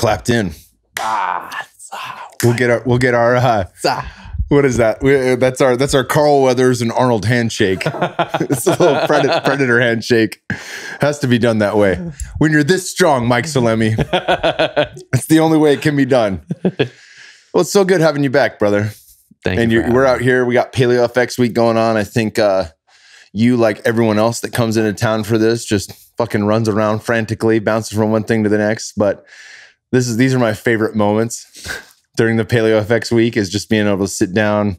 clapped in. Ah, We'll get our we'll get our uh, what is that? We, uh, that's our that's our Carl Weathers and Arnold handshake. it's a little predator, predator handshake. Has to be done that way. When you're this strong, Mike Salemi, it's the only way it can be done. Well, it's so good having you back, brother. Thank and you. you're, we're out here. We got Paleo FX week going on. I think uh, you, like everyone else that comes into town for this, just fucking runs around frantically, bounces from one thing to the next. But this is these are my favorite moments during the Paleo FX week is just being able to sit down,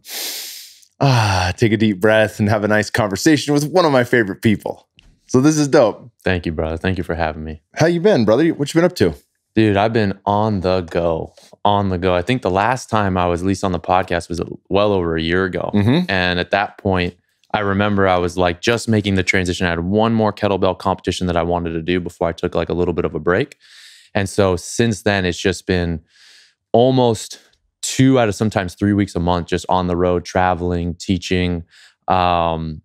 ah, take a deep breath, and have a nice conversation with one of my favorite people. So this is dope. Thank you, brother. Thank you for having me. How you been, brother? What you been up to? Dude, I've been on the go, on the go. I think the last time I was at least on the podcast was well over a year ago. Mm-hmm. And at that point, I remember I was like just making the transition. I had one more kettlebell competition that I wanted to do before I took like a little bit of a break. And so since then, it's just been almost two out of sometimes three weeks a month just on the road, traveling, teaching. Um,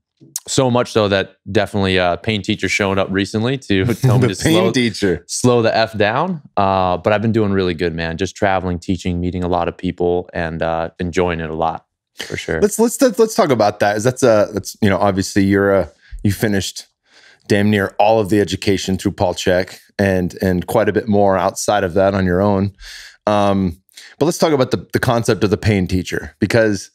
so much so that definitely a pain teacher showing up recently to tell me to pain slow, teacher. slow the f down. Uh, but I've been doing really good, man. Just traveling, teaching, meeting a lot of people, and uh, enjoying it a lot for sure. Let's let's let's talk about that. Is that's a that's you know obviously you're a you finished damn near all of the education through Paul Chek and and quite a bit more outside of that on your own. Um, but let's talk about the the concept of the pain teacher because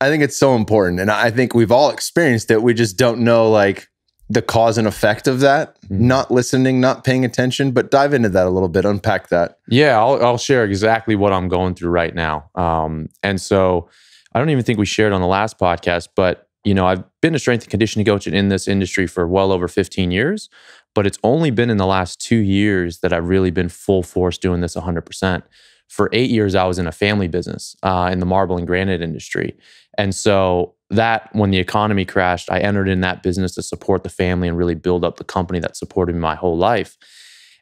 I think it's so important, and I think we've all experienced it. We just don't know like the cause and effect of that. Mhm. Not listening, not paying attention. But dive into that a little bit. Unpack that. Yeah, I'll, I'll share exactly what I'm going through right now. Um, and so I don't even think we shared on the last podcast, but you know, I've been a strength and conditioning coach and in this industry for well over 15 years, but it's only been in the last two years that I've really been full force doing this 100%. For eight years, I was in a family business uh, in the marble and granite industry. And so that when the economy crashed, I entered in that business to support the family and really build up the company that supported me my whole life.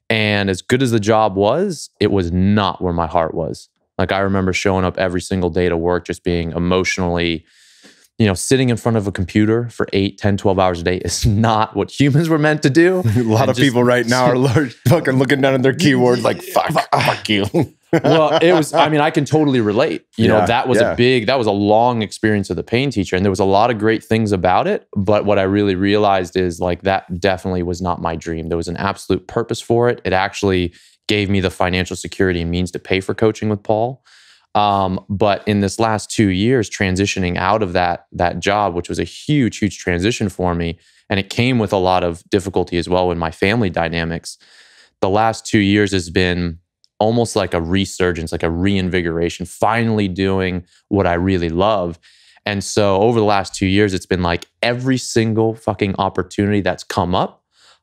And as good as the job was, it was not where my heart was. Like I remember showing up every single day to work, just being emotionally, you know, sitting in front of a computer for 8, 10, 12 hours a day is not what humans were meant to do. A lot And of just- people right now are fucking looking down at their keyboards like fuck, fuck you. well, it was, I mean, I can totally relate. You Yeah, know, that was yeah. a big, that was a long experience of the pain teacher. And there was a lot of great things about it. But what I really realized is like that definitely was not my dream. There was an absolute purpose for it. It actually gave me the financial security and means to pay for coaching with Paul. Um, but in this last two years, transitioning out of that that job, which was a huge, huge transition for me, and it came with a lot of difficulty as well in my family dynamics. The last two years has been almost like a resurgence, like a reinvigoration, finally doing what I really love. And so over the last two years, it's been like every single fucking opportunity that's come up,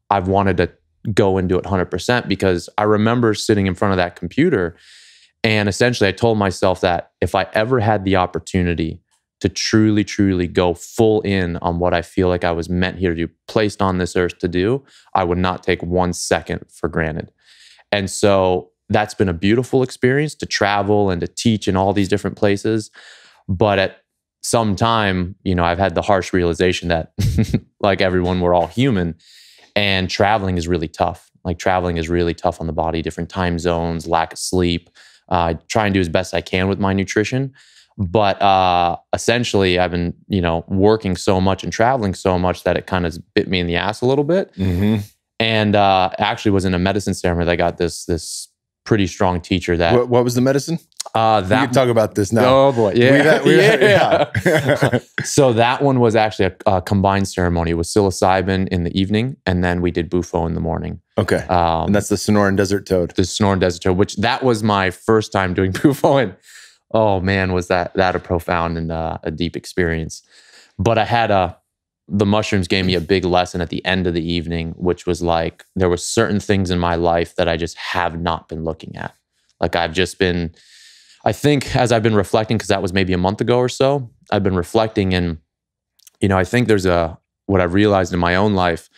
I've wanted to go and do it 100% because I remember sitting in front of that computer and essentially I told myself that if I ever had the opportunity to truly, truly go full in on what I feel like I was meant here to do, placed on this earth to do, I would not take one second for granted. And so that's been a beautiful experience to travel and to teach in all these different places. But at some time, you know, I've had the harsh realization that, like everyone, we're all human and traveling is really tough. Like traveling is really tough on the body, different time zones, lack of sleep. Uh, I try and do as best I can with my nutrition. But uh, essentially, I've been, you know, working so much and traveling so much that it kind of bit me in the ass a little bit Mm-hmm. and uh, actually was in a medicine ceremony that I got this this pretty strong teacher that What, what was the medicine? uh, we that can talk about this now. oh boy yeah We've had- we've yeah. yeah. so that one was actually a, a combined ceremony with psilocybin in the evening and then we did bufo in the morning okay. um, and that's the Sonoran Desert Toad. the Sonoran Desert Toad, which that was my first time doing bufo and oh man was that that a profound and uh, a deep experience but i had a the mushrooms gave me a big lesson at the end of the evening which was like there were certain things in my life that i just have not been looking at. Like i've just been i think as i've been reflecting because that was maybe a month ago or so i've been reflecting and you know i think there's a what i've realized in my own life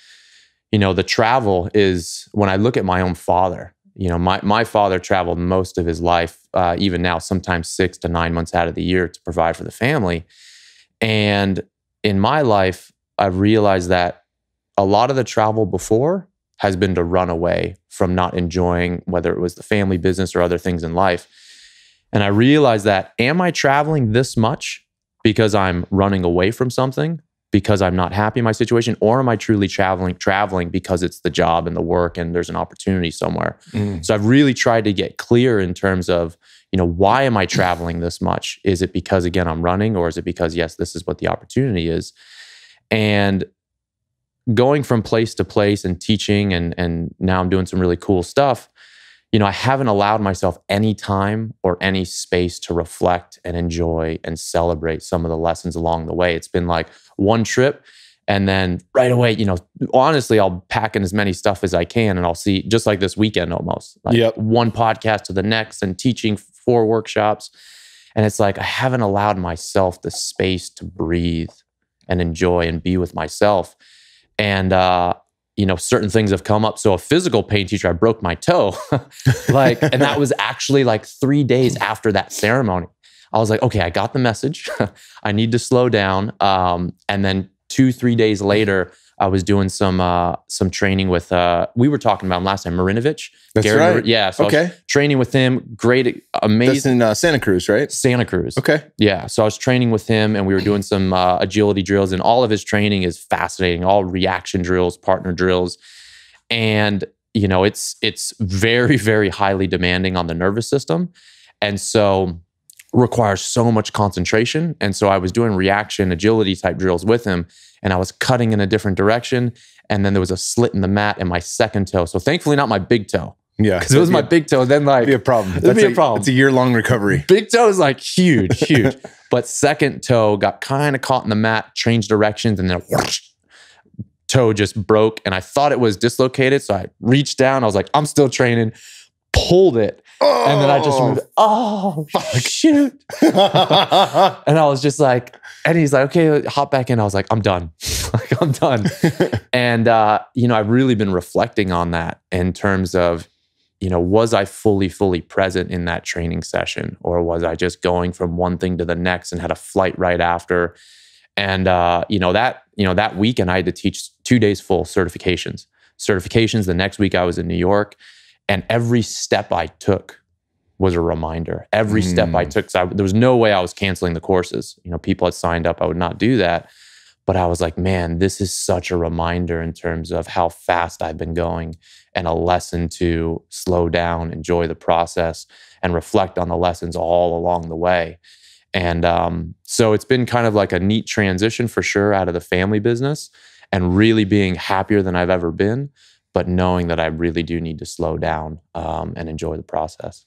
you know the travel is when i look at my own father you know my, my father traveled most of his life uh, even now sometimes six to nine months out of the year to provide for the family. And in my life i've realized that a lot of the travel before has been to run away from not enjoying whether it was the family business or other things in life. And I realized that am I traveling this much because I'm running away from something because I'm not happy in my situation or am I truly traveling traveling because it's the job and the work and there's an opportunity somewhere. Mm. So I've really tried to get clear in terms of, you know, why am I traveling this much? Is it because again I'm running or is it because yes, this is what the opportunity is? And going from place to place and teaching and and now I'm doing some really cool stuff you know, I haven't allowed myself any time or any space to reflect and enjoy and celebrate some of the lessons along the way. It's been like one trip and then right away, you know, honestly, I'll pack in as many stuff as I can and I'll see just like this weekend almost. Like Yep. one podcast to the next and teaching four workshops. And it's like I haven't allowed myself the space to breathe and enjoy and be with myself. And uh, you know, certain things have come up. So a physical pain teacher, I broke my toe. like, and that was actually like three days after that ceremony. I was like, okay, I got the message. I need to slow down. Um, and then two, three days later, I was doing some uh, some training with uh, we were talking about him last time, Marinovich. That's Gary right. Yeah. So okay. training with him. Great, amazing. That's in uh, Santa Cruz, right? Santa Cruz. Okay. Yeah. So I was training with him and we were doing some uh, agility drills, and all of his training is fascinating, all reaction drills, partner drills. And, you know, it's it's very, very highly demanding on the nervous system. And so requires so much concentration. And so I was doing reaction agility type drills with him and I was cutting in a different direction. And then there was a slit in the mat in my second toe. So thankfully not my big toe. Yeah. Because it was my big toe. Then like be a problem. It'd be That's a problem. It's a year long recovery. Big toe is like huge, huge. but second toe got kind of caught in the mat, changed directions, and then whoosh, toe just broke. And I thought it was dislocated. So I reached down. I was like, I'm still training, pulled it. And then I just remembered, oh, fuck. shoot. and I was just like, and he's like, okay, hop back in. I was like, I'm done. like, I'm done. and, uh, you know, I've really been reflecting on that in terms of, you know, was I fully, fully present in that training session or was I just going from one thing to the next and had a flight right after? And, uh, you know, that, you know, that weekend I had to teach two days full certifications. Certifications. The next week I was in New York and every step I took was a reminder. Every step I took, I, there was no way I was canceling the courses. You know, people had signed up, I would not do that. But I was like, man, this is such a reminder in terms of how fast I've been going and a lesson to slow down, enjoy the process, and reflect on the lessons all along the way. And um, so it's been kind of like a neat transition for sure out of the family business and really being happier than I've ever been, but knowing that I really do need to slow down um, and enjoy the process.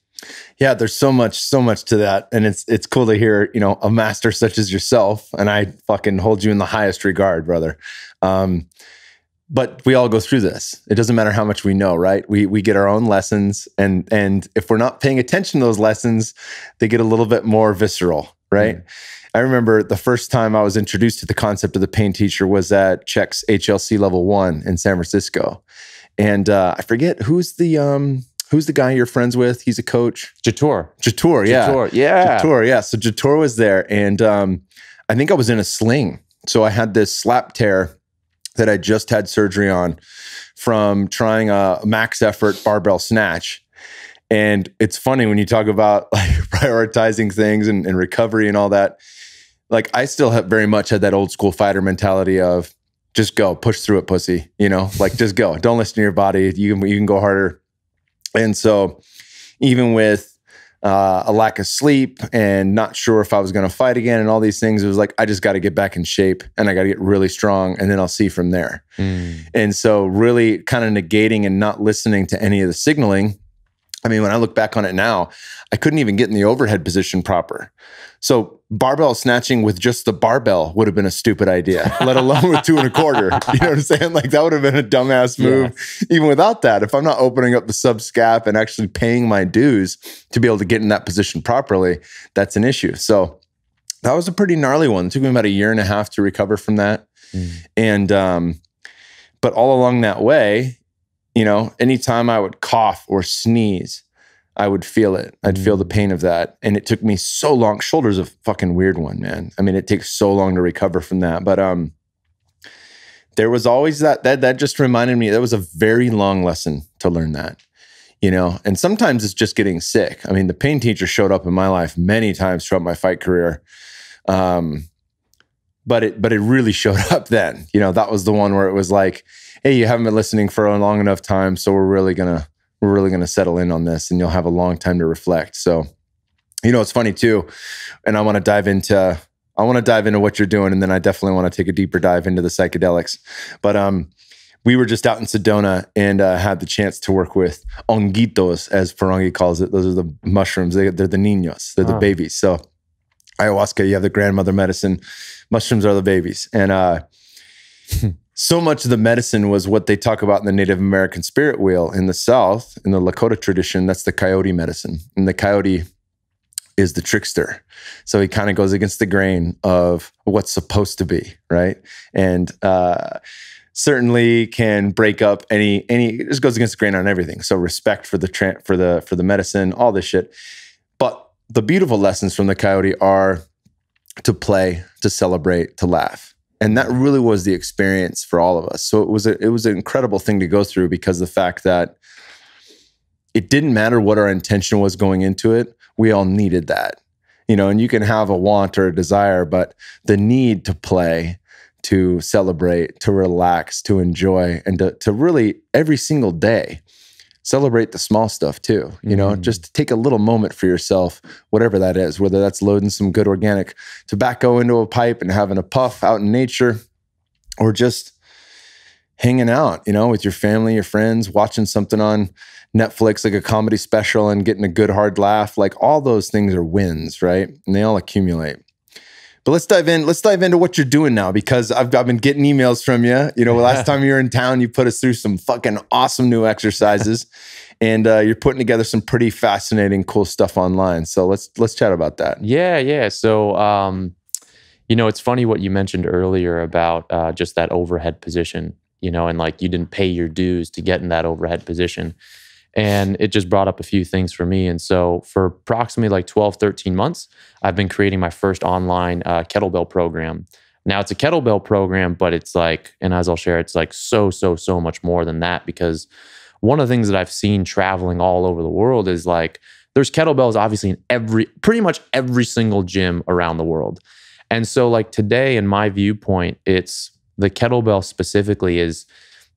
Yeah, there's so much, so much to that, and it's it's cool to hear, you know, a master such as yourself, and I fucking hold you in the highest regard, brother. Um, but we all go through this. It doesn't matter how much we know, right? We we get our own lessons, and and if we're not paying attention to those lessons, they get a little bit more visceral, right? I remember the first time I was introduced to the concept of the pain teacher was at Chek's HLC level one in San Francisco, and uh, I forget who's the um who's the guy you're friends with. He's a coach. Jator. Jator, yeah. Jator. Yeah. Jator, yeah. So Jator was there, and um, I think I was in a sling. So I had this slap tear that I just had surgery on from trying a max effort barbell snatch. And it's funny when you talk about like prioritizing things and, and recovery and all that. Like I still have very much had that old school fighter mentality of just go, push through it, pussy. You know, like just go. Don't listen to your body. You can you can go harder. And so even with uh, a lack of sleep and not sure if I was going to fight again and all these things. It was like, I just got to get back in shape and I got to get really strong and then I'll see from there. Mm. And so, really kind of negating and not listening to any of the signaling. I mean, when I look back on it now, I couldn't even get in the overhead position proper. So, barbell snatching with just the barbell would have been a stupid idea, let alone with two and a quarter. You know what I'm saying? Like, that would have been a dumbass move, even without that. If I'm not opening up the subscap and actually paying my dues to be able to get in that position properly, that's an issue. So, that was a pretty gnarly one. It took me about a year and a half to recover from that. Mm. And, um, but all along that way, you know, anytime I would cough or sneeze, I would feel it. I'd feel the pain of that. And it took me so long. Shoulders a fucking weird one, man. I mean, it takes so long to recover from that. But um there was always that that that just reminded me that was a very long lesson to learn that you know and sometimes it's just getting sick i mean the pain teacher showed up in my life many times throughout my fight career um but it but it really showed up then you know that was the one where it was like hey you haven't been listening for a long enough time so we're really gonna we're really gonna settle in on this and you'll have a long time to reflect so you know it's funny too and i want to dive into I want to dive into what you're doing, and then I definitely want to take a deeper dive into the psychedelics. But um, we were just out in Sedona and uh, had the chance to work with honguitos, as Ferengi calls it. Those are the mushrooms. They, are the niños. They're the babies. So ayahuasca, you have the grandmother medicine. Mushrooms are the babies, and uh, so much of the medicine was what they talk about in the Native American spirit wheel in the South, in the Lakota tradition. That's the coyote medicine, and the coyote is the trickster. So he kind of goes against the grain of what's supposed to be, right? And uh, certainly can break up any any. It just goes against the grain on everything. So respect for the for the for the medicine, all this shit. But the beautiful lessons from the coyote are to play, to celebrate, to laugh. And that really was the experience for all of us. So it was a, it was an incredible thing to go through because the fact that it didn't matter what our intention was going into it we all needed that you know and you can have a want or a desire but the need to play to celebrate to relax to enjoy and to, to really every single day celebrate the small stuff too you know mm. just take a little moment for yourself whatever that is whether that's loading some good organic tobacco into a pipe and having a puff out in nature or just hanging out you know with your family your friends watching something on Netflix, like a comedy special, and getting a good hard laugh. Like all those things are wins, right? And they all accumulate. But let's dive in. Let's dive into what you're doing now because I've, I've been getting emails from you. You know, last time you were in town, you put us through some fucking awesome new exercises, and uh, you're putting together some pretty fascinating, cool stuff online. So let's let's chat about that. Yeah, yeah. So, um, you know, it's funny what you mentioned earlier about uh, just that overhead position. You know, and like you didn't pay your dues to get in that overhead position and it just brought up a few things for me. And so, for approximately like 12, 13 months, I've been creating my first online uh, kettlebell program. Now, it's a kettlebell program, but it's like, and as I'll share, it's like so, so, so much more than that because one of the things that I've seen traveling all over the world is like, there's kettlebells obviously in every, pretty much every single gym around the world. And so, like today, in my viewpoint, it's the kettlebell specifically is,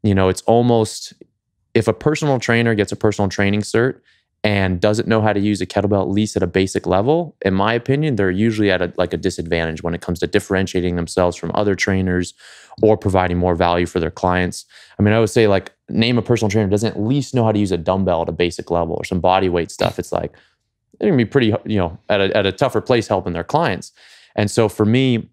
you know, it's almost if a personal trainer gets a personal training cert and doesn't know how to use a kettlebell at least at a basic level in my opinion they're usually at a, like a disadvantage when it comes to differentiating themselves from other trainers or providing more value for their clients. I mean i would say like name a personal trainer doesn't at least know how to use a dumbbell at a basic level or some body weight stuff. It's like they're gonna be pretty you know at a, at a tougher place helping their clients. And so for me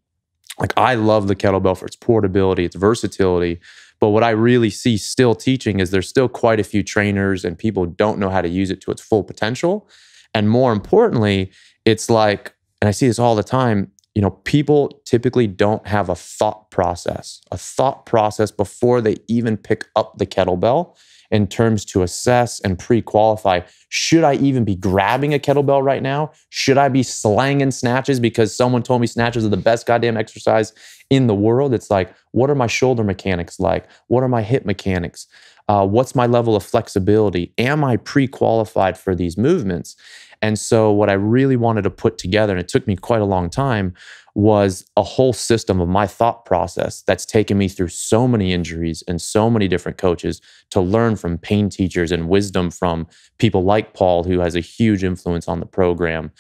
like i love the kettlebell for its portability its versatility but what I really see still teaching is there's still quite a few trainers and people don't know how to use it to its full potential. And more importantly, it's like, and I see this all the time, you know, people typically don't have a thought process, a thought process before they even pick up the kettlebell in terms to assess and pre-qualify should i even be grabbing a kettlebell right now should i be slanging snatches because someone told me snatches are the best goddamn exercise in the world. It's like, what are my shoulder mechanics like? What are my hip mechanics? Uh, what's my level of flexibility? Am I pre qualified for these movements? And so, what I really wanted to put together, and it took me quite a long time, was a whole system of my thought process that's taken me through so many injuries and so many different coaches to learn from pain teachers and wisdom from people like Paul, who has a huge influence on the program,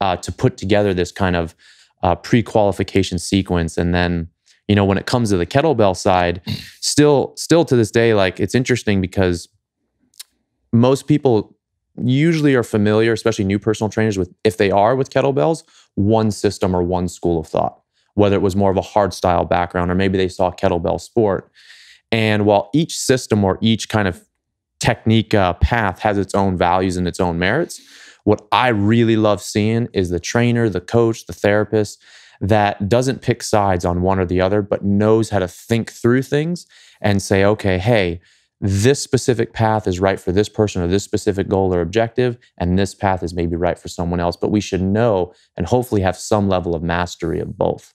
uh, to put together this kind of uh, pre-qualification sequence. And then you know when it comes to the kettlebell side still still to this day like it's interesting because most people usually are familiar especially new personal trainers with if they are with kettlebells one system or one school of thought whether it was more of a hard style background or maybe they saw kettlebell sport. And while each system or each kind of technique uh, path has its own values and its own merits what I really love seeing is the trainer, the coach, the therapist that doesn't pick sides on one or the other, but knows how to think through things and say, okay, hey, this specific path is right for this person or this specific goal or objective, and this path is maybe right for someone else. But we should know and hopefully have some level of mastery of both.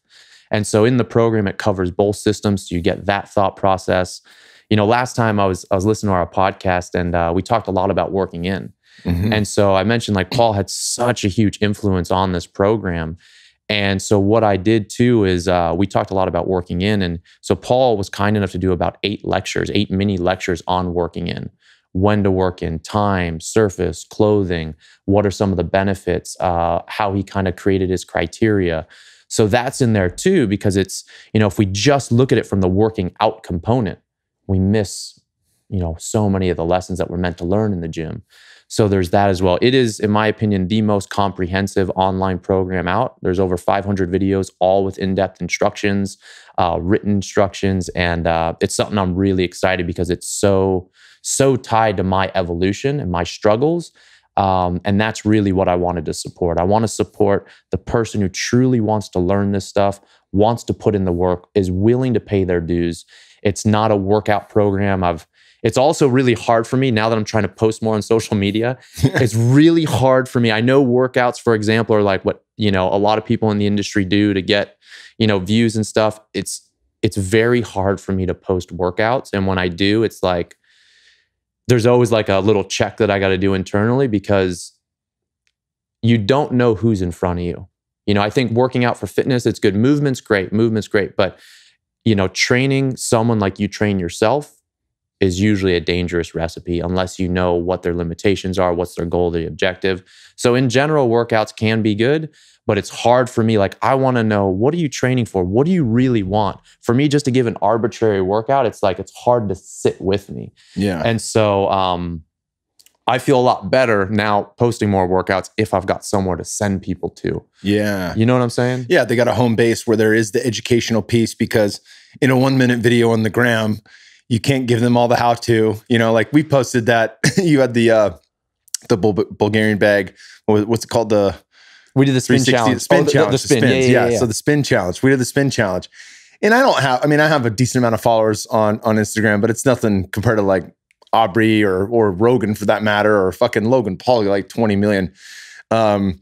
And so in the program, it covers both systems. So you get that thought process. You know, last time I was I was listening to our podcast and uh, we talked a lot about working in. Mm-hmm. And so I mentioned like Paul had such a huge influence on this program. And so what I did too is uh, we talked a lot about working in. And so Paul was kind enough to do about eight lectures, eight mini lectures on working in when to work in time, surface, clothing, what are some of the benefits, uh, how he kind of created his criteria. So that's in there too, because it's, you know, if we just look at it from the working out component, we miss, you know, so many of the lessons that we're meant to learn in the gym. So there's that as well. It is, in my opinion, the most comprehensive online program out. There's over 500 videos, all with in-depth instructions, uh, written instructions, and uh, it's something I'm really excited because it's so so tied to my evolution and my struggles. Um, and that's really what I wanted to support. I want to support the person who truly wants to learn this stuff, wants to put in the work, is willing to pay their dues. It's not a workout program. I've it's also really hard for me now that I'm trying to post more on social media. it's really hard for me. I know workouts, for example, are like what, you know, a lot of people in the industry do to get, you know, views and stuff. It's it's very hard for me to post workouts. And when I do, it's like there's always like a little check that I got to do internally because you don't know who's in front of you. You know, I think working out for fitness, it's good. Movement's great. Movement's great. But, you know, training someone like you train yourself is usually a dangerous recipe unless you know what their limitations are, what's their goal, the objective. So, in general, workouts can be good, but it's hard for me. Like, I want to know what are you training for? What do you really want? For me, just to give an arbitrary workout, it's like it's hard to sit with me. Yeah. And so, um, I feel a lot better now posting more workouts if I've got somewhere to send people to. Yeah. You know what I'm saying? Yeah. They got a home base where there is the educational piece because in a one minute video on the gram, you can't give them all the how to. You know, like we posted that you had the uh the Bul- Bulgarian bag. What's it called? The we did the spin challenge. Spin oh, challenge. The, the spin. The yeah, yeah, yeah, So the spin challenge. We did the spin challenge. And I don't have, I mean, I have a decent amount of followers on on Instagram, but it's nothing compared to like Aubrey or or Rogan for that matter, or fucking Logan Paul, like 20 million. Um,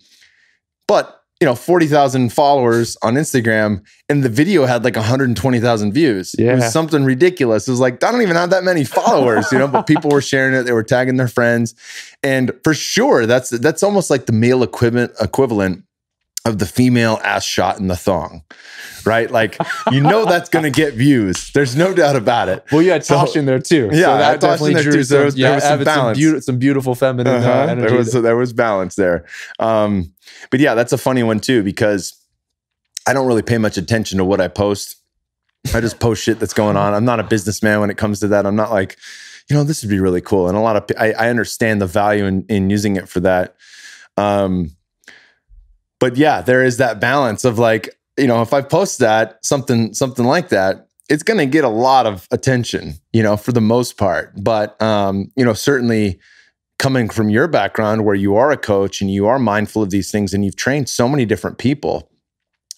but you know, 40,000 followers on Instagram and the video had like 120,000 views. Yeah. It was something ridiculous. It was like, I don't even have that many followers, you know, but people were sharing it. They were tagging their friends. And for sure, that's, that's almost like the male equivalent, equivalent of the female ass shot in the thong, right? Like you know that's going to get views. There's no doubt about it. Well, you had Tosh so, in there too. Yeah, so that definitely drew too, some, there was, yeah, there was some balance. Some, be- some, beautiful feminine uh, uh-huh. energy. There was there was balance there. Um, but yeah, that's a funny one too because I don't really pay much attention to what I post. I just post shit that's going on. I'm not a businessman when it comes to that. I'm not like, you know, this would be really cool. And a lot of I, I understand the value in in using it for that. Um, but yeah, there is that balance of like, you know, if I post that something something like that, it's going to get a lot of attention, you know, for the most part. But um, you know, certainly coming from your background where you are a coach and you are mindful of these things and you've trained so many different people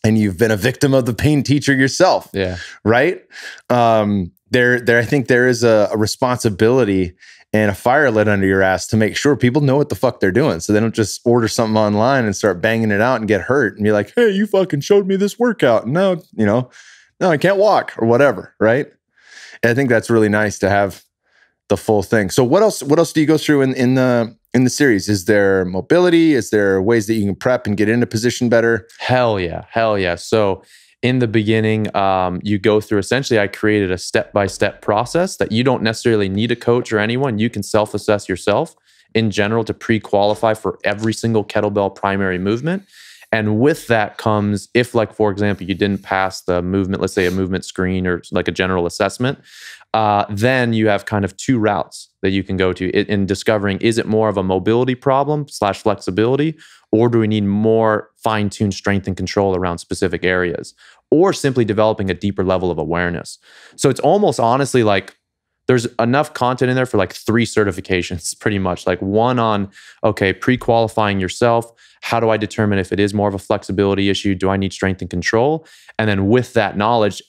and you've been a victim of the pain teacher yourself. Yeah. Right? Um, there there I think there is a, a responsibility and a fire lit under your ass to make sure people know what the fuck they're doing. So they don't just order something online and start banging it out and get hurt and be like, hey, you fucking showed me this workout. And now, you know, no, I can't walk or whatever. Right. And I think that's really nice to have the full thing. So what else, what else do you go through in, in the, in the series? Is there mobility? Is there ways that you can prep and get into position better? Hell yeah. Hell yeah. So in the beginning, um, you go through essentially, I created a step by step process that you don't necessarily need a coach or anyone. You can self assess yourself in general to pre qualify for every single kettlebell primary movement. And with that comes, if, like, for example, you didn't pass the movement, let's say a movement screen or like a general assessment, uh, then you have kind of two routes that you can go to in, in discovering is it more of a mobility problem slash flexibility, or do we need more fine tuned strength and control around specific areas? Or simply developing a deeper level of awareness. So it's almost honestly like there's enough content in there for like three certifications, pretty much. Like one on, okay, pre qualifying yourself. How do I determine if it is more of a flexibility issue? Do I need strength and control? And then with that knowledge,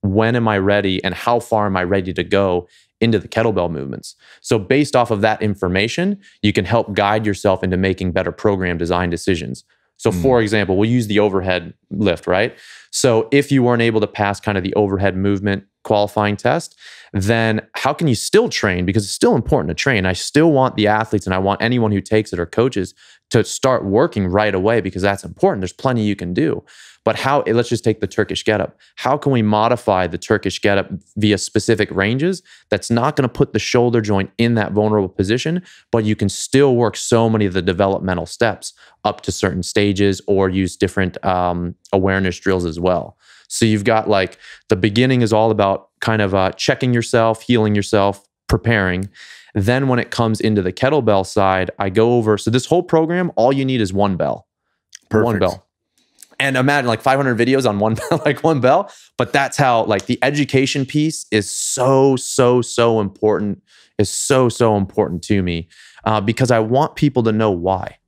when am I ready and how far am I ready to go into the kettlebell movements. So, based off of that information, you can help guide yourself into making better program design decisions. So, hmm. for example, we'll use the overhead lift, right? So, if you weren't able to pass kind of the overhead movement qualifying test, then how can you still train? Because it's still important to train. I still want the athletes and I want anyone who takes it or coaches to start working right away because that's important. There's plenty you can do. But how, let's just take the Turkish getup. How can we modify the Turkish getup via specific ranges that's not going to put the shoulder joint in that vulnerable position, but you can still work so many of the developmental steps up to certain stages or use different um, awareness drills as well. So you've got like the beginning is all about kind of uh, checking yourself, healing yourself, preparing. Then when it comes into the kettlebell side, I go over. So this whole program, all you need is one bell. Perfect. One bell and imagine like 500 videos on one like one bell. But that's how like the education piece is so so so important. Is so so important to me uh, because i want people to know why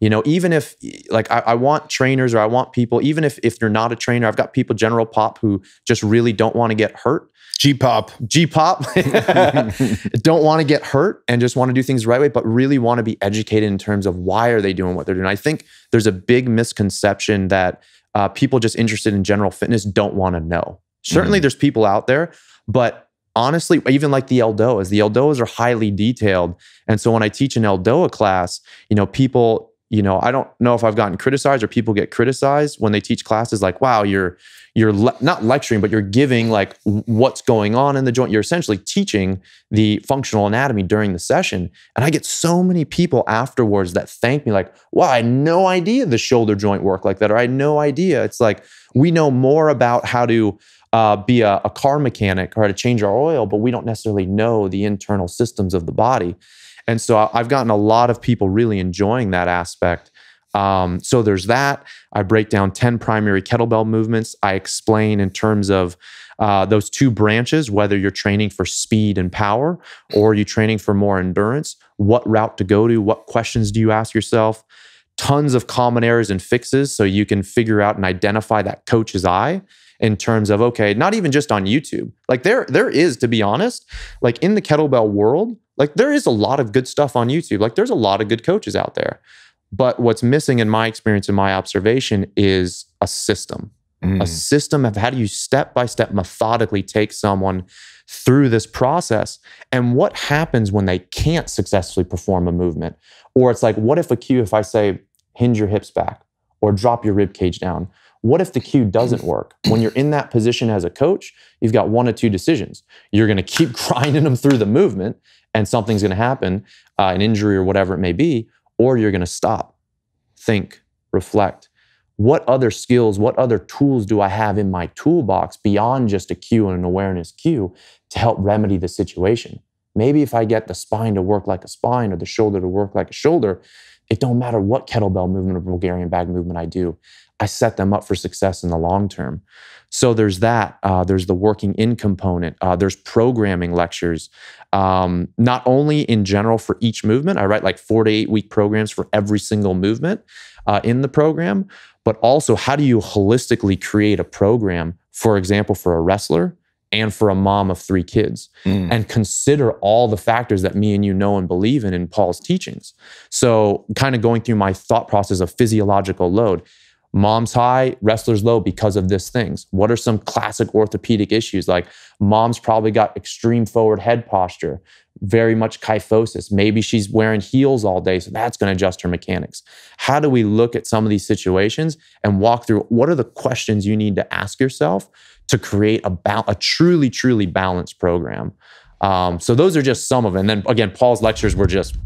you know even if like I, I, want trainers or i want people even if if you're not a trainer i've got people general pop who just really don't want to get hurt G-pop. G-pop. don't want to get hurt and just want to do things the right way, but really want to be educated in terms of why are they doing what they're doing. I think there's a big misconception that uh, people just interested in general fitness don't want to know. Certainly, mm-hmm. there's people out there, but honestly, even like the Eldoas, the Eldoas are highly detailed. And so when I teach an Eldoa class, you know, people, you know, I don't know if I've gotten criticized or people get criticized when they teach classes like, wow, you're you're le- not lecturing, but you're giving like what's going on in the joint. You're essentially teaching the functional anatomy during the session. And I get so many people afterwards that thank me, like, wow, I had no idea the shoulder joint worked like that, or I had no idea. It's like we know more about how to uh, be a, a car mechanic or how to change our oil, but we don't necessarily know the internal systems of the body. And so I've gotten a lot of people really enjoying that aspect. Um, so there's that. I break down 10 primary kettlebell movements. I explain in terms of uh, those two branches, whether you're training for speed and power or you're training for more endurance, what route to go to, what questions do you ask yourself. Tons of common errors and fixes so you can figure out and identify that coach's eye in terms of okay, not even just on YouTube. Like there, there is, to be honest, like in the kettlebell world, like there is a lot of good stuff on YouTube. Like there's a lot of good coaches out there. But what's missing in my experience and my observation is a system. Mm. A system of how do you step by step methodically take someone through this process and what happens when they can't successfully perform a movement or it's like what if a cue if i say hinge your hips back or drop your rib cage down what if the cue doesn't work when you're in that position as a coach you've got one or two decisions you're going to keep grinding them through the movement and something's going to happen uh, an injury or whatever it may be or you're going to stop, think, reflect. What other skills, what other tools do I have in my toolbox beyond just a cue and an awareness cue to help remedy the situation? Maybe if I get the spine to work like a spine or the shoulder to work like a shoulder, it don't matter what kettlebell movement or Bulgarian bag movement I do. I set them up for success in the long term. So there's that. Uh, there's the working in component. Uh, there's programming lectures, um, not only in general for each movement. I write like four to eight week programs for every single movement uh, in the program, but also how do you holistically create a program, for example, for a wrestler and for a mom of three kids, mm. and consider all the factors that me and you know and believe in in Paul's teachings. So, kind of going through my thought process of physiological load mom's high, wrestler's low because of this things. What are some classic orthopedic issues? Like mom's probably got extreme forward head posture, very much kyphosis. Maybe she's wearing heels all day, so that's going to adjust her mechanics. How do we look at some of these situations and walk through what are the questions you need to ask yourself to create a, ba- a truly, truly balanced program? Um, so those are just some of it. And then again, Paul's lectures were just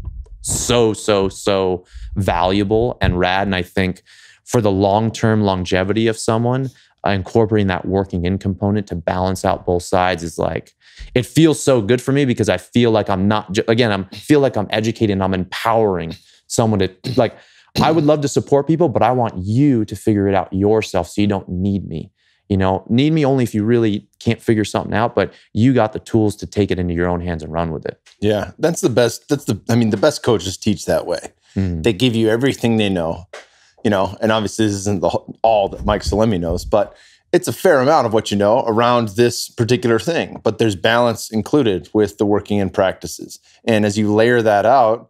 so, so, so valuable and rad. And I think for the long term longevity of someone, uh, incorporating that working in component to balance out both sides is like it feels so good for me because I feel like I'm not again I'm feel like I'm educating I'm empowering someone to like I would love to support people but I want you to figure it out yourself so you don't need me you know need me only if you really can't figure something out but you got the tools to take it into your own hands and run with it yeah that's the best that's the I mean the best coaches teach that way mm. they give you everything they know you know, and obviously this isn't the, all that Mike Salemi knows, but it's a fair amount of what you know around this particular thing. But there's balance included with the working in practices. And as you layer that out,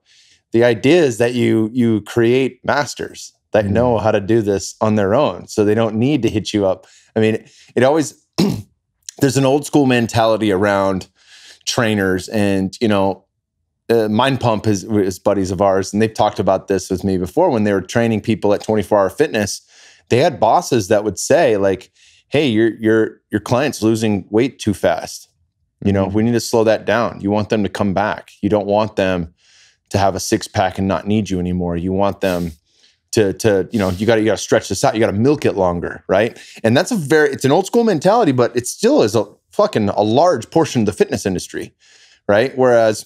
the idea is that you you create masters that know how to do this on their own. So they don't need to hit you up. I mean, it always, there's an old school mentality around trainers and, you know, uh, Mind Pump is, is buddies of ours, and they've talked about this with me before when they were training people at 24 Hour Fitness. They had bosses that would say, like, "Hey, your your your client's losing weight too fast. You know, Mhm. we need to slow that down. You want them to come back. You don't want them to have a six pack and not need you anymore. You want them to to you know you got you got to stretch this out. You got to milk it longer, right? And that's a very it's an old school mentality, but it still is a fucking a large portion of the fitness industry, right? Whereas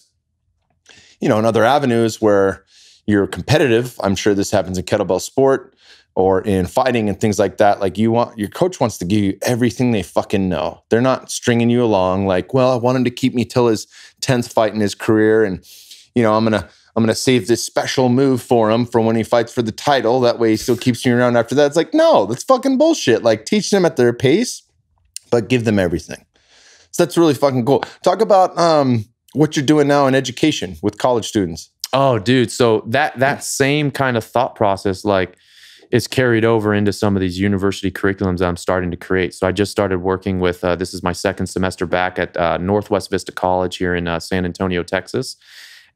you know in other avenues where you're competitive, I'm sure this happens in kettlebell sport or in fighting and things like that. Like you want your coach wants to give you everything they fucking know. They're not stringing you along like, well, I want him to keep me till his 10th fight in his career and you know, I'm to I'm going to save this special move for him for when he fights for the title. That way he still keeps me around after that. It's like, no, that's fucking bullshit. Like teach them at their pace, but give them everything. So that's really fucking cool. Talk about um what you're doing now in education with college students. Oh, dude. So that that same kind of thought process, like, is carried over into some of these university curriculums that I'm starting to create. So I just started working with. Uh, this is my second semester back at uh, Northwest Vista College here in uh, San Antonio, Texas.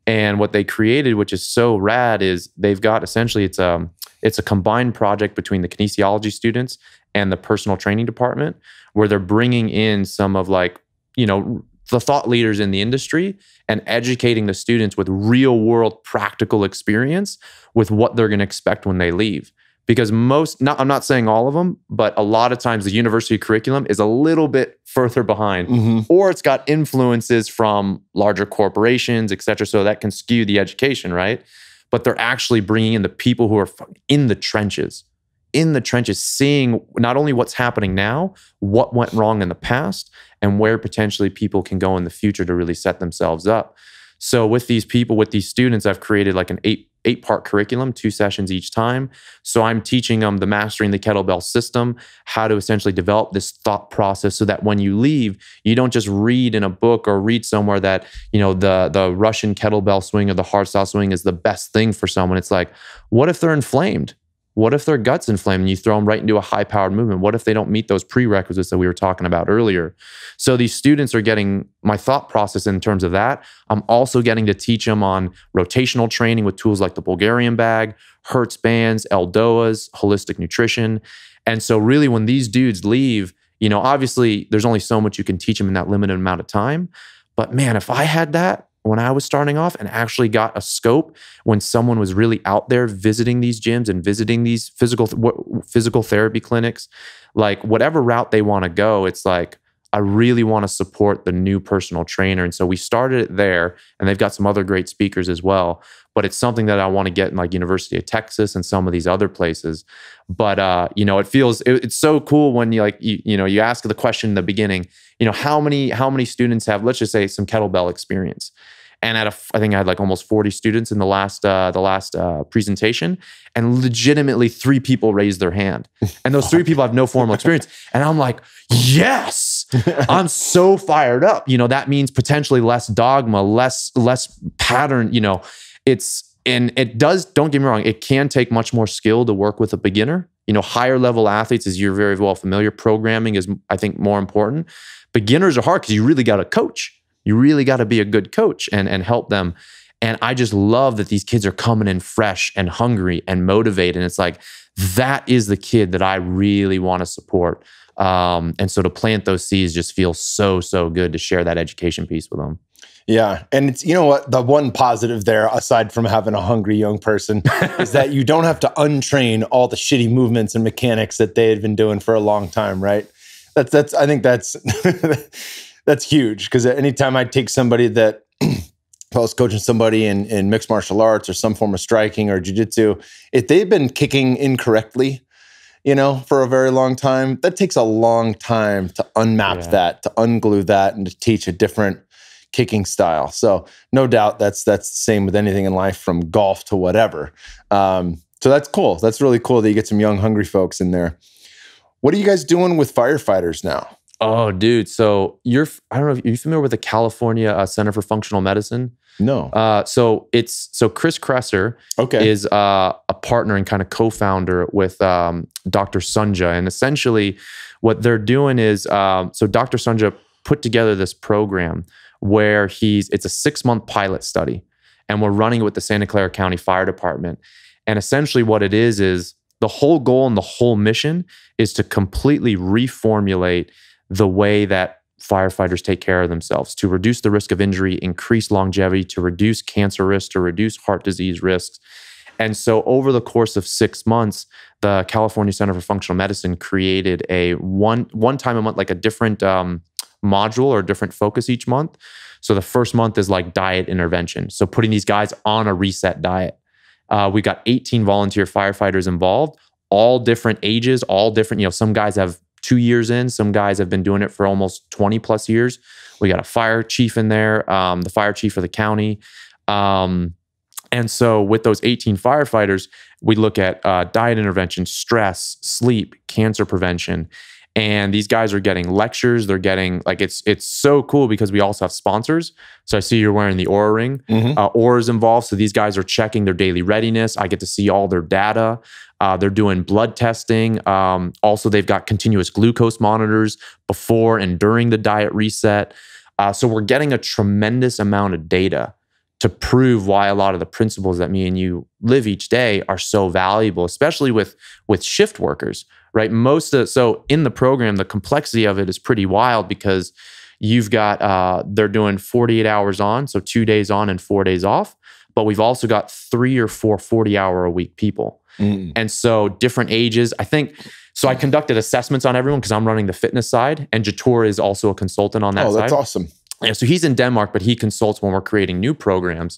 And what they created, which is so rad, is they've got essentially it's a it's a combined project between the kinesiology students and the personal training department, where they're bringing in some of like you know the thought leaders in the industry and educating the students with real world practical experience with what they're going to expect when they leave because most not, i'm not saying all of them but a lot of times the university curriculum is a little bit further behind Mm-hmm. or it's got influences from larger corporations et cetera so that can skew the education right but they're actually bringing in the people who are in the trenches in the trenches seeing not only what's happening now what went wrong in the past and where potentially people can go in the future to really set themselves up so with these people with these students i've created like an eight eight part curriculum two sessions each time. So i'm teaching them the mastering the kettlebell system how to essentially develop this thought process so that when you leave you don't just read in a book or read somewhere that you know the the russian kettlebell swing or the hardstyle swing is the best thing for someone. It's like what if they're inflamed what if their guts inflamed and you throw them right into a high powered movement? What if they don't meet those prerequisites that we were talking about earlier? So these students are getting my thought process in terms of that. I'm also getting to teach them on rotational training with tools like the Bulgarian bag, Hertz bands, Eldoas, holistic nutrition. And so, really, when these dudes leave, you know, obviously there's only so much you can teach them in that limited amount of time. But man, if I had that when I was starting off and actually got a scope when someone was really out there visiting these gyms and visiting these physical what- physical therapy clinics, like whatever route they want to go, it's like I really want to support the new personal trainer. And so we started it there, and they've got some other great speakers as well. But it's something that I want to get in like University of Texas and some of these other places. But uh, you know, it feels it- it's so cool when you like you, you know you ask the question in the beginning. You know, how many how many students have let's just say some kettlebell experience? and at a, I think I had like almost 40 students in the last uh, the last uh, presentation, and legitimately three people raised their hand, and those three people have no formal experience, and I'm like, yes, I'm so fired up. You know, that means potentially less dogma, less less pattern. You know, it's and it does. Don't get me wrong, it can take much more skill to work with a beginner. You know, higher level athletes, as you're very well familiar, programming is I think more important. Beginners are hard because you really got to coach you really got to be a good coach and and help them and i just love that these kids are coming in fresh and hungry and motivated and it's like that is the kid that i really want to support um, and so to plant those seeds just feels so so good to share that education piece with them Yeah. And it's, you know what? The one positive there, aside from having a hungry young person, is that you don't have to untrain all the shitty movements and mechanics that they had been doing for a long time, right? That's, that's, I think that's, that's huge. Cause anytime I take somebody that, if I was coaching somebody in, in mixed martial arts or some form of striking or jujitsu, if they've been kicking incorrectly, you know, for a very long time, that takes a long time to unmap Yeah. that, to unglue that, and to teach a different kicking style. So no doubt that's that's the same with anything in life from golf to whatever. Um, so that's cool. That's really cool that you get some young hungry folks in there. What are you guys doing with firefighters now? Oh, dude. So you're, I don't know, if you're familiar with the California uh, Center for Functional Medicine? No. Uh, so it's, so Chris Kresser okay. is uh, a partner and kind of co-founder with um, Dr. Sunjya. And essentially what they're doing is, um, so Dr. Sunjya put together this program where he's, it's a six month pilot study and we're running it with the Santa Clara County Fire Department. And essentially what it is, is the whole goal and the whole mission is to completely reformulate the way that firefighters take care of themselves to reduce the risk of injury, increase longevity, to reduce cancer risk, to reduce heart disease risks. And so, over the course of six months, the California Center for Functional Medicine created a one one time a month, like a different um, module or different focus each month. So the first month is like diet intervention. So putting these guys on a reset diet. Uh, we got 18 volunteer firefighters involved, all different ages, all different. You know, some guys have two years in, some guys have been doing it for almost 20 plus years. We got a fire chief in there, um, the fire chief of the county. Um, and so, with those 18 firefighters, we look at uh, diet intervention, stress, sleep, cancer prevention, and these guys are getting lectures. They're getting like it's it's so cool because we also have sponsors. So i see you're wearing the Oura ring. Mhm. uh, Oura is involved. So these guys are checking their daily readiness. I get to see all their data. Uh, they're doing blood testing. Um, also they've got continuous glucose monitors before and during the diet reset. Uh, so we're getting a tremendous amount of data to prove why a lot of the principles that me and you live each day are so valuable especially with with shift workers right most of so in the program the complexity of it is pretty wild because you've got uh, they're doing 48 hours on so two days on and four days off but we've also got three or four 40 hour a week people Mm. and so different ages i think so i conducted assessments on everyone because i'm running the fitness side and jator is also a consultant on that Oh, side that's awesome. yeah, so he's in Denmark, but he consults when we're creating new programs.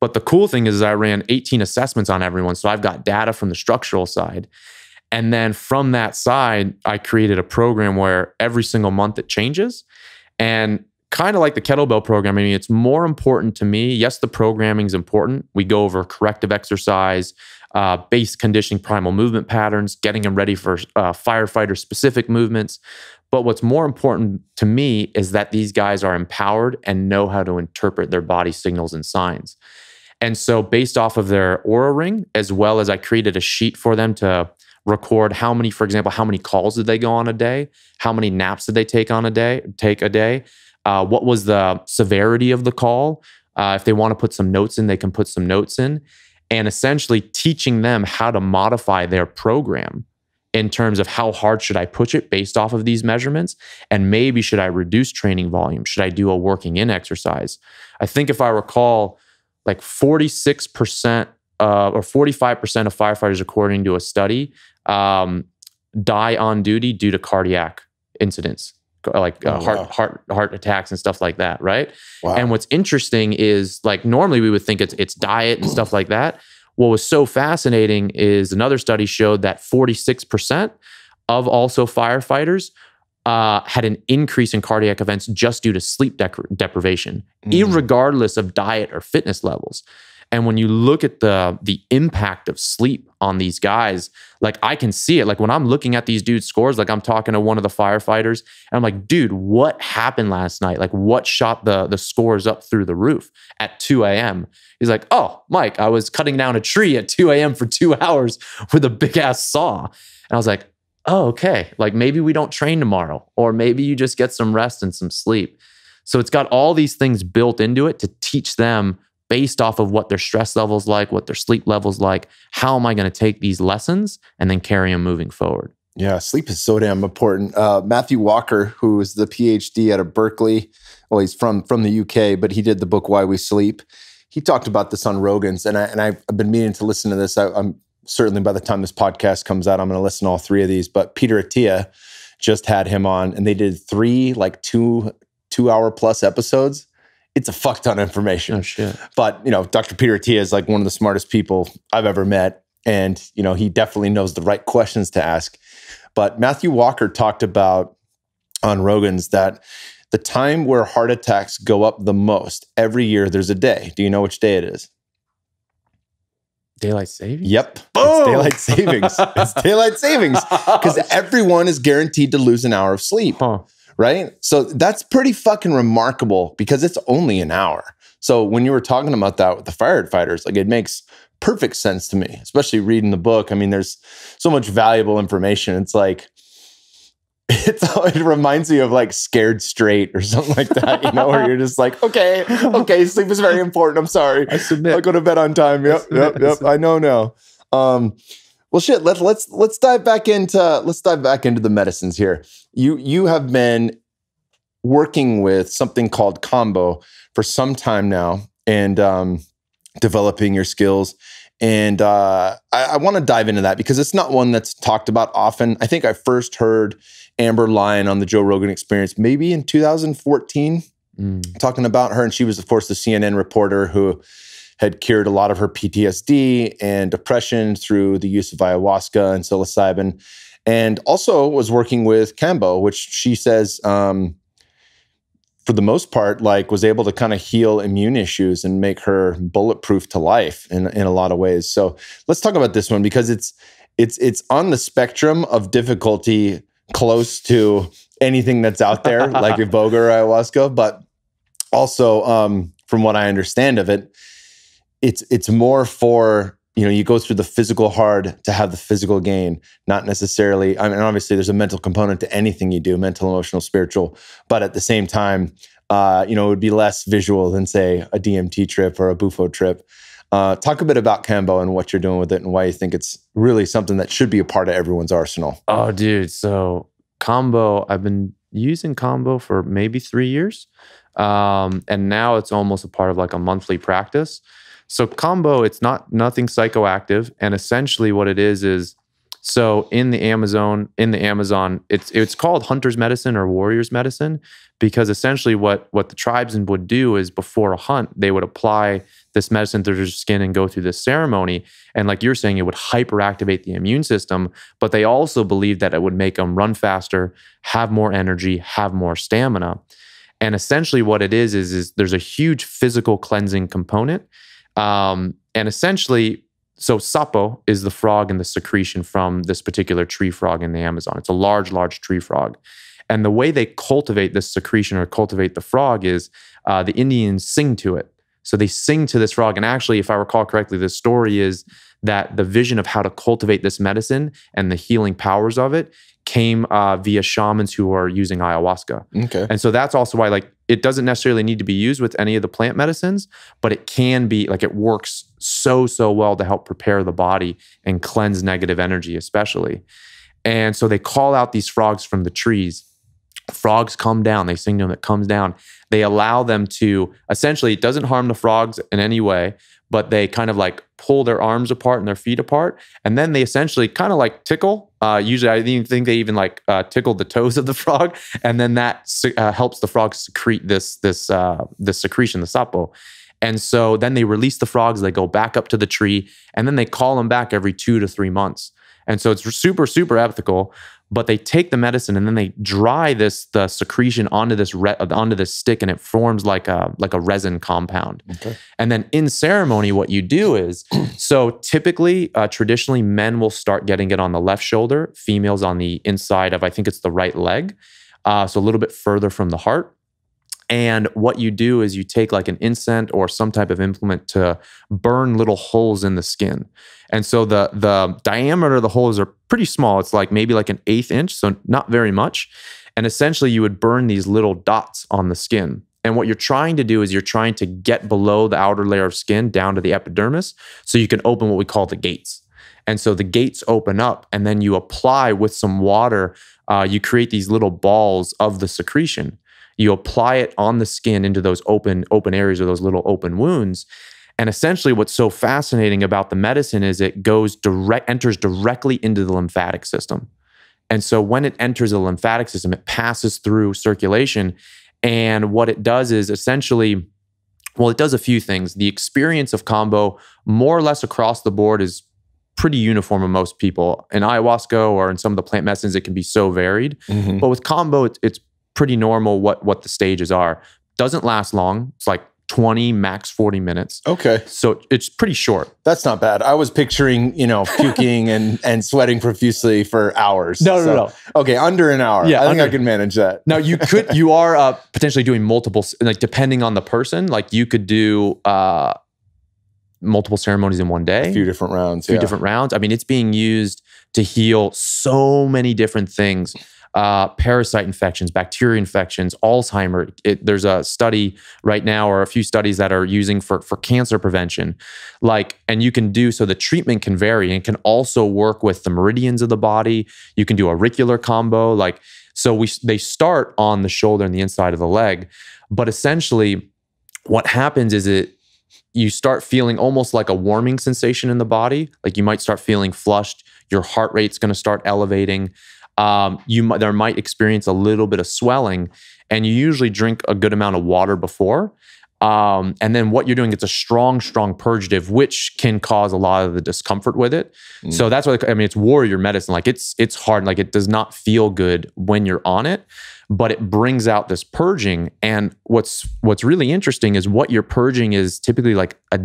But the cool thing is, I ran 18 assessments on everyone. So I've got data from the structural side. And then from that side, I created a program where every single month it changes. And kind of like the kettlebell program, I mean, it's more important to me. Yes, the programming is important. We go over corrective exercise, uh, base conditioning, primal movement patterns, getting them ready for uh, firefighter specific movements. But what's more important to me is that these guys are empowered and know how to interpret their body signals and signs. And so, based off of their Oura ring, as well as I created a sheet for them to record how many, for example, how many calls did they go on a day, how many naps did they take on a day, take a day, uh, what was the severity of the call. Uh, if they want to put some notes in, they can put some notes in, and essentially teaching them how to modify their program in terms of how hard should I push it based off of these measurements? And maybe should I reduce training volume? Should I do a working in exercise? I think if I recall, like 46% uh, or 45% of firefighters, according to a study, um, die on duty due to cardiac incidents, like uh, Oh, heart, wow. heart, heart attacks and stuff like that, right? Wow. And what's interesting is like normally we would think it's it's diet and stuff like that. What was so fascinating is another study showed that 46% of also firefighters uh, had an increase in cardiac events just due to sleep dec- deprivation, Mm. irregardless of diet or fitness levels. And when you look at the the impact of sleep on these guys, like I can see it. Like when I'm looking at these dudes' scores, like I'm talking to one of the firefighters, and I'm like, dude, what happened last night? Like what shot the the scores up through the roof at 2 a.m.? He's like, oh, Mike, I was cutting down a tree at 2 a.m. for two hours with a big ass saw. And I was like, oh, okay. Like maybe we don't train tomorrow, or maybe you just get some rest and some sleep. So it's got all these things built into it to teach them based off of what their stress levels like, what their sleep levels like. How am I going to take these lessons and then carry them moving forward? Yeah, sleep is so damn important. Uh, Matthew Walker, who is the PhD out of Berkeley, well, he's from from the UK, but he did the book Why We Sleep. He talked about this on Rogan's, and I and I've been meaning to listen to this. I, I'm certainly by the time this podcast comes out, I'm going to listen to all three of these. But Peter Attia just had him on, and they did three like two two hour plus episodes. It's a fuck ton of information. Oh shit! but you know dr peter Attia is like one of the smartest people i've ever met. And you know he definitely knows the right questions to ask. But matthew walker talked about on rogan's that the time where heart attacks go up the most every year there's a day. Do you know which day it is? Daylight savings. yep. Boom! it's daylight savings. It's daylight savings. Because everyone is guaranteed to lose an hour of sleep. Huh. Right? So that's pretty fucking remarkable because it's only an hour. So when you were talking about that with the firefighters, like it makes perfect sense to me, especially reading the book. I mean, there's so much valuable information. It's like, it's, it reminds me of like scared straight or something like that, you know, where you're just like, okay, okay, sleep is very important. I'm sorry. I submit. I'll go to bed on time. Yep, yep, yep. I know now. Um, well, shit. Let's let's let's dive back into let's dive back into the medicines here. You you have been working with something called Kambo for some time now, and um, developing your skills. And uh, I, I want to dive into that because it's not one that's talked about often. I think I first heard Amber Lyon on the Joe Rogan Experience maybe in 2014, mm. talking about her, and she was of course the CNN reporter who had cured a lot of her PTSD and depression through the use of ayahuasca and psilocybin, and also was working with Kambo, which she says, um, for the most part, like was able to kind of heal immune issues and make her bulletproof to life in in a lot of ways. So let's talk about this one because it's it's it's on the spectrum of difficulty close to anything that's out there, like Iboga or ayahuasca, but also um, from what I understand of it, it's it's more for you know you go through the physical hard to have the physical gain not necessarily i mean obviously there's a mental component to anything you do mental emotional spiritual but at the same time uh, you know it would be less visual than say a dmt trip or a bufo trip uh, talk a bit about Kambo and what you're doing with it and why you think it's really something that should be a part of everyone's arsenal. Oh, dude. So, Kambo, I've been using Kambo for maybe three years. Um, and now it's almost a part of like a monthly practice. So Kambo, it's not nothing psychoactive, and essentially what it is is so in the Amazon, in the Amazon, it's it's called hunter's medicine or warrior's medicine because essentially what what the tribesmen would do is before a hunt, they would apply this medicine to their skin and go through this ceremony. And like you're saying, it would hyperactivate the immune system, but they also believed that it would make them run faster, have more energy, have more stamina. And essentially what it is is, is there's a huge physical cleansing component um, and essentially, so sapo is the frog and the secretion from this particular tree frog in the Amazon. It's a large, large tree frog. And the way they cultivate this secretion or cultivate the frog is uh, the Indians sing to it. So they sing to this frog. And actually, if I recall correctly, the story is that the vision of how to cultivate this medicine and the healing powers of it came uh, via shamans who are using ayahuasca. Okay. And so that's also why like it doesn't necessarily need to be used with any of the plant medicines, but it can be like it works so so well to help prepare the body and cleanse negative energy especially. And so they call out these frogs from the trees. Frogs come down, they sing to them, it comes down. They allow them to essentially, it doesn't harm the frogs in any way, but they kind of like pull their arms apart and their feet apart. And then they essentially kind of like tickle. Uh, usually, I even think they even like uh, tickle the toes of the frog. And then that uh, helps the frog secrete this, this, uh, this secretion, the sapo. And so then they release the frogs, they go back up to the tree, and then they call them back every two to three months. And so it's super, super ethical but they take the medicine and then they dry this the secretion onto this re- onto this stick and it forms like a like a resin compound okay. and then in ceremony what you do is so typically uh, traditionally men will start getting it on the left shoulder females on the inside of i think it's the right leg uh, so a little bit further from the heart and what you do is you take like an incense or some type of implement to burn little holes in the skin. And so the the diameter of the holes are pretty small. It's like maybe like an eighth inch, so not very much. And essentially you would burn these little dots on the skin. And what you're trying to do is you're trying to get below the outer layer of skin down to the epidermis so you can open what we call the gates. And so the gates open up, and then you apply with some water. Uh, you create these little balls of the secretion you apply it on the skin into those open open areas or those little open wounds. And essentially what's so fascinating about the medicine is it goes direct enters directly into the lymphatic system. And so when it enters the lymphatic system it passes through circulation. And what it does is essentially well it does a few things. The experience of Kambo, more or less across the board is pretty uniform in most people. In ayahuasca or in some of the plant medicines it can be so varied. Mm-hmm. but with Kambo, it's, it's pretty normal what what the stages are. Doesn't last long. It's like 20, max 40 minutes. Okay. So it's pretty short. That's not bad. I was picturing, you know, puking and and sweating profusely for hours. No, no, So- no. Okay, under an hour. Yeah, I think I can manage that. Now you could you are uh, potentially doing multiple like depending on the person like you could do uh multiple ceremonies in one day A few different rounds. A few yeah. different rounds. I mean, it's being used to heal so many different things. Uh, parasite infections, bacteria infections, Alzheimer. It, there's a study right now, or a few studies that are using for for cancer prevention. Like, and you can do so. The treatment can vary and can also work with the meridians of the body. You can do auricular Kambo. Like, so we they start on the shoulder and the inside of the leg, but essentially, what happens is it you start feeling almost like a warming sensation in the body. Like you might start feeling flushed. Your heart rate's going to start elevating. Um, you might, there might experience a little bit of swelling, and you usually drink a good amount of water before. Um, and then what you're doing, it's a strong, strong purgative, which can cause a lot of the discomfort with it. Mm. So that's what I mean. It's warrior medicine. Like it's it's hard. Like it does not feel good when you're on it, but it brings out this purging. And what's what's really interesting is what you're purging is typically like a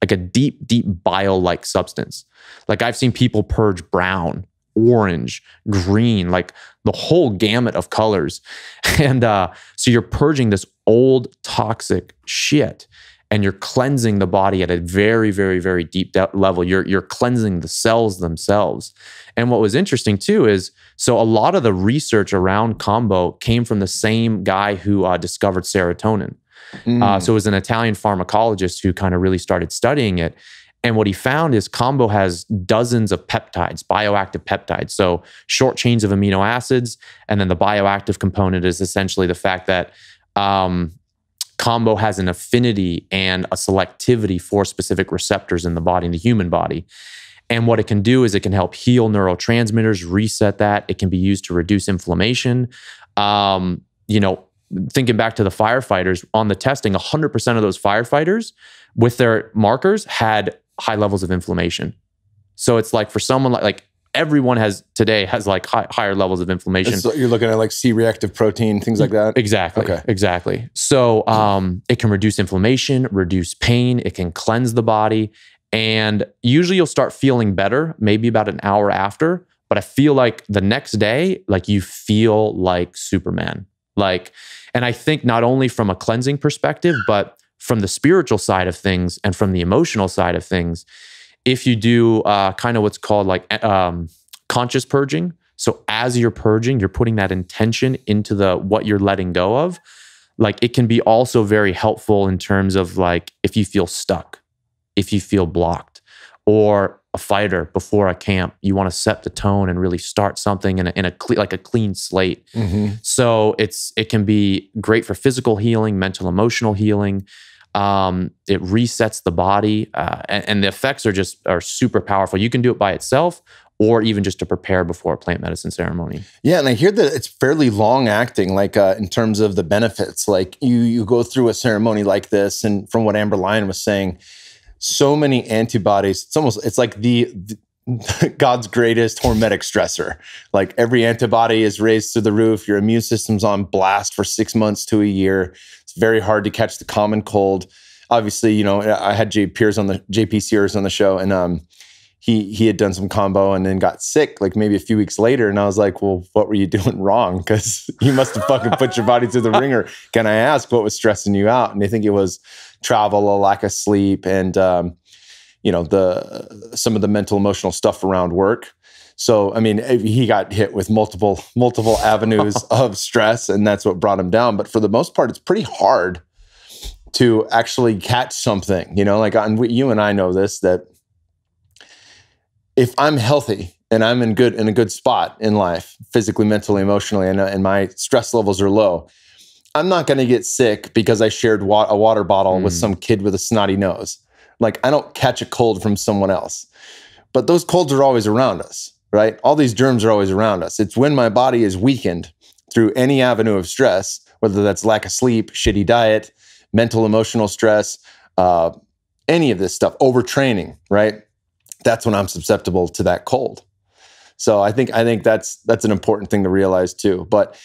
like a deep, deep bile-like substance. Like I've seen people purge brown, orange, green, like the whole gamut of colors. And uh, so you're purging this old toxic shit and you're cleansing the body at a very, very, very deep de- level. You're, you're cleansing the cells themselves. And what was interesting too is so a lot of the research around Kambo came from the same guy who uh, discovered serotonin. Mm. Uh, so it was an Italian pharmacologist who kind of really started studying it. And what he found is Kambo has dozens of peptides, bioactive peptides. So short chains of amino acids. And then the bioactive component is essentially the fact that um, Kambo has an affinity and a selectivity for specific receptors in the body, in the human body. And what it can do is it can help heal neurotransmitters, reset that. It can be used to reduce inflammation. Um, you know, thinking back to the firefighters on the testing, 100% of those firefighters with their markers had high levels of inflammation. So it's like for someone like, like everyone has today has like high, higher levels of inflammation. It's- you're looking at like C-reactive protein, things like that. Exactly. Okay. Exactly. So um, it can reduce inflammation, reduce pain, it can cleanse the body. And usually you'll start feeling better maybe about an hour after. But I feel like the next day, like you feel like Superman. Like, and I think not only from a cleansing perspective, but from the spiritual side of things and from the emotional side of things, if you do uh, kind of what's called like um, conscious purging. So as you're purging, you're putting that intention into the what you're letting go of. Like it can be also very helpful in terms of like if you feel stuck, if you feel blocked, or a fighter before a camp, you want to set the tone and really start something in a, in a cle- like a clean slate. Mhm. So it's it can be great for physical healing, mental, emotional healing. Um, it resets the body, uh, and, and the effects are just are super powerful. You can do it by itself, or even just to prepare before a plant medicine ceremony. Yeah, and I hear that it's fairly long acting, like uh, in terms of the benefits. Like you, you go through a ceremony like this, and from what Amber Lyon was saying, so many antibodies. It's almost it's like the, the God's greatest hormetic stressor. Like every antibody is raised to the roof. Your immune system's on blast for six months to a year. It's very hard to catch the common cold. Obviously, you know I had JP Sears on the JP Sears on the show, and um, he he had done some Kambo and then got sick like maybe a few weeks later. And i was like well what were you doing wrong? Because you must have fucking put your body through the ringer. Can i ask what was stressing you out? And i think it was travel a lack of sleep and um, you know the some of the mental emotional stuff around work. So i mean eh, he got hit with multiple multiple avenues of stress and that's what brought him down. But for the most part it's pretty hard to actually catch something you know? Like and we, you and i know this that if I'm healthy and I'm in good in a good spot in life, physically, mentally, emotionally, and, uh, and my stress levels are low, I'm not going to get sick because I shared wa- a water bottle with Mm. some kid with a snotty nose. Like I don't catch a cold from someone else, but those colds are always around us, right? All these germs are always around us. It's when my body is weakened through any avenue of stress, whether that's lack of sleep, shitty diet, mental, emotional stress, uh, any of this stuff, overtraining, right? That's when I'm susceptible to that cold. So I think I think that's that's an important thing to realize too. But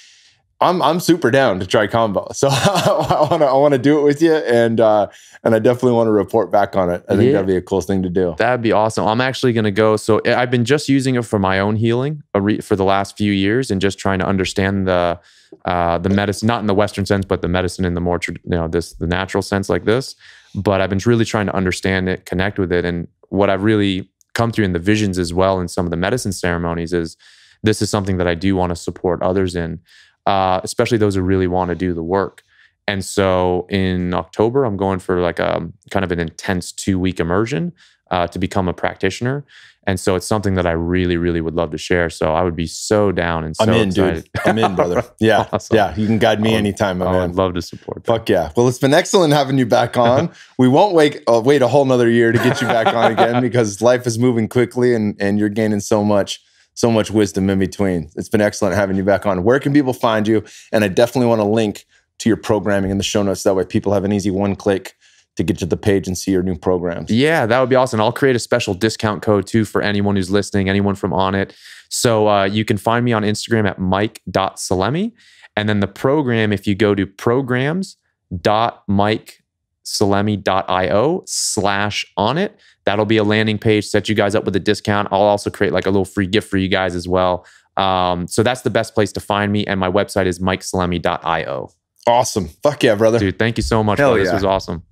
I'm I'm super down to try Kambo. So I want to I want to do it with you, and uh, and I definitely want to report back on it. I think Yeah. that'd be a cool thing to do. That'd be awesome. I'm actually going to go. So I've been just using it for my own healing uh, for the last few years, and just trying to understand the uh, the medicine, not in the Western sense, but the medicine in the more you know this the natural sense like this. But I've been really trying to understand it, connect with it, and what I've really come through in the visions as well in some of the medicine ceremonies is this is something that I do want to support others in, uh, especially those who really want to do the work. And so in October, I'm going for like a kind of an intense two week immersion uh, to become a practitioner. And so it's something that I really, really would love to share. So I would be so down and so I'm in, excited. dude. I'm in, brother. Yeah, Awesome. yeah. You can guide me I would- anytime, I would love to support. that. Fuck yeah. Well, it's been excellent having you back on. we won't wait uh, wait a whole nother year to get you back on again because life is moving quickly and and you're gaining so much so much wisdom in between. It's been excellent having you back on. Where can people find you? And I definitely want to link to your programming in the show notes that way people have an easy one click to get to the page and see your new programs. Yeah, that would be awesome. I'll create a special discount code too for anyone who's listening, anyone from Onnit. So uh, you can find me on Instagram at mike.salemi. And then the program, if you go to programs.mikesalemi.io slash Onnit, that'll be a landing page, set you guys up with a discount. I'll also create like a little free gift for you guys as well. Um, so that's the best place to find me. And my website is mikesalemi.io. Awesome. Fuck yeah, brother. Dude, thank you so much. Hell bro. This was awesome.